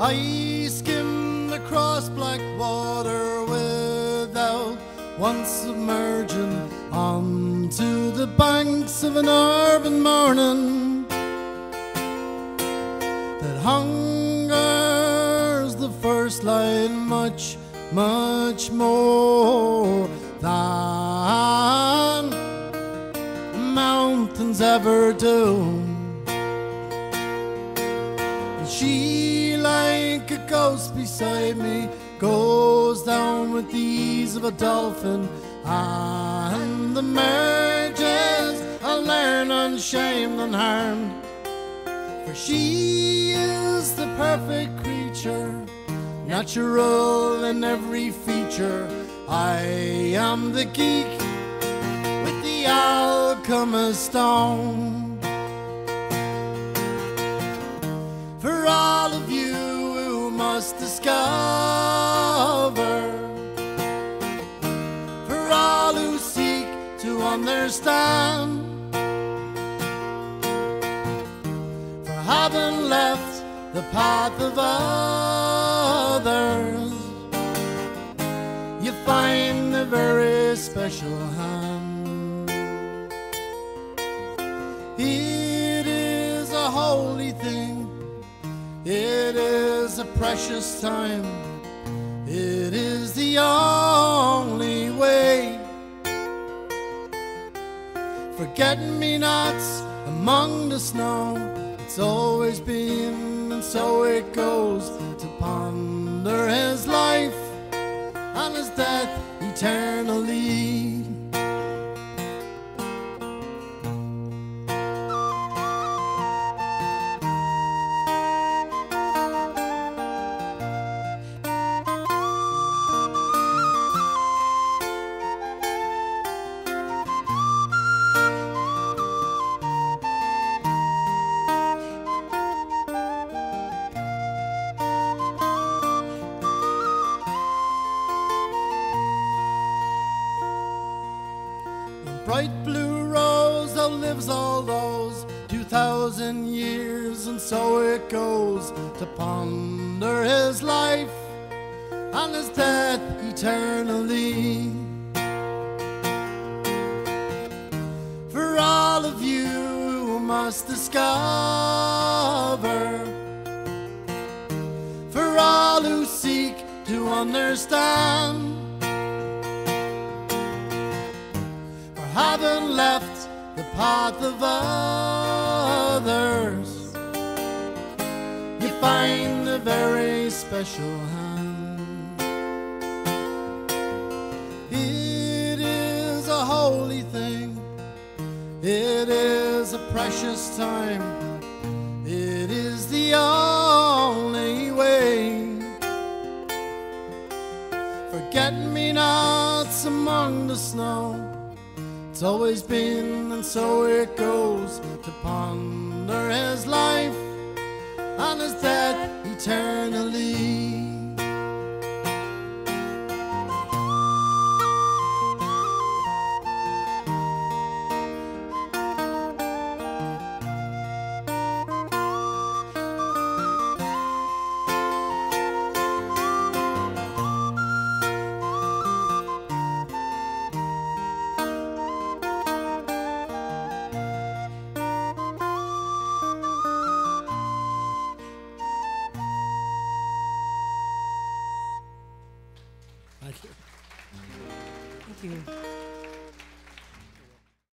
I skimmed across black water without once submerging onto the banks of an urban morning that hungers the first light much, much more than mountains ever do. She, like a ghost beside me, goes down with the ease of a dolphin, and the merges are learn unshamed, unharmed. For she is the perfect creature, natural in every feature. I am the geek with the alchemist stone. For all of you must discover, for all who seek to understand, for having left the path of others, you find a very special hand. It is a holy thing, is a precious time, it is the only way. Forget me nots among the snow, it's always been and so it goes to ponder his life and his death eternally. Bright blue rose outlives all those two thousand years, and so it goes to ponder his life and his death eternally. For all of you who must discover, for all who seek to understand. Having left the path of others, you find a very special hand. It is a holy thing, it is a precious time, it is the only way. Forget me nots among the snow. It's always been and so it goes to ponder his life and his death eternally.